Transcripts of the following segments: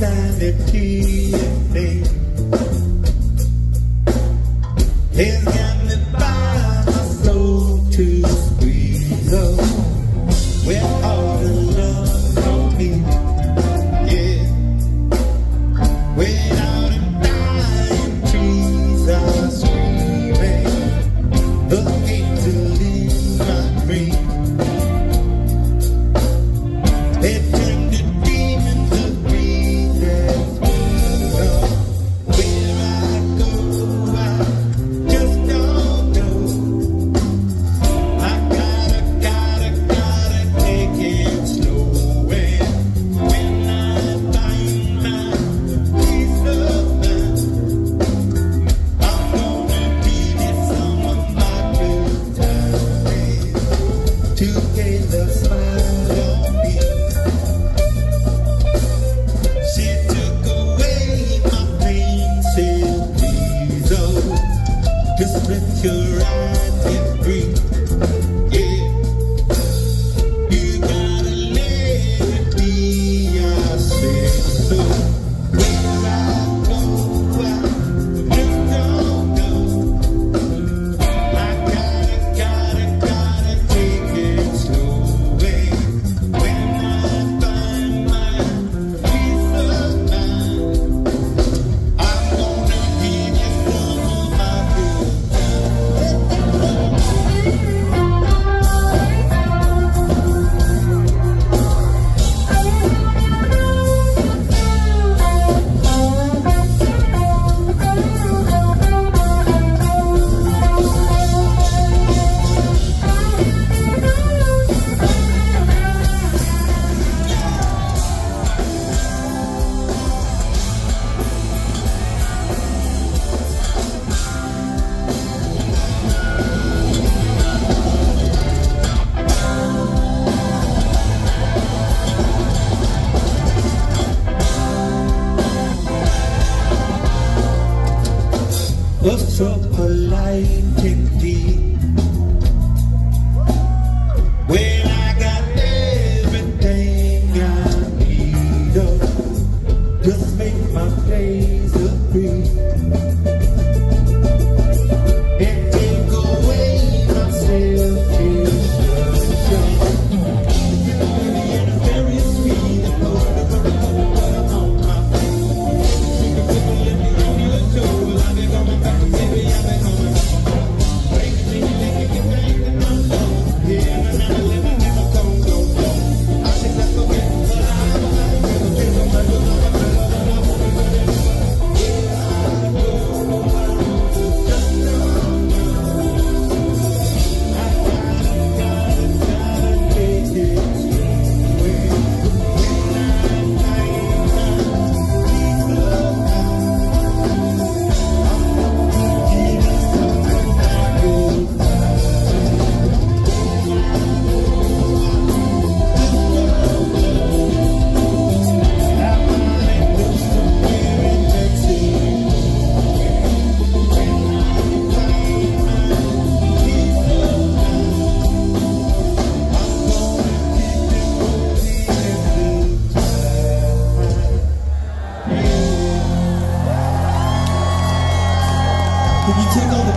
insanity in me. Got Every I got everything I need. Just make my day.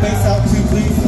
Face out too, please?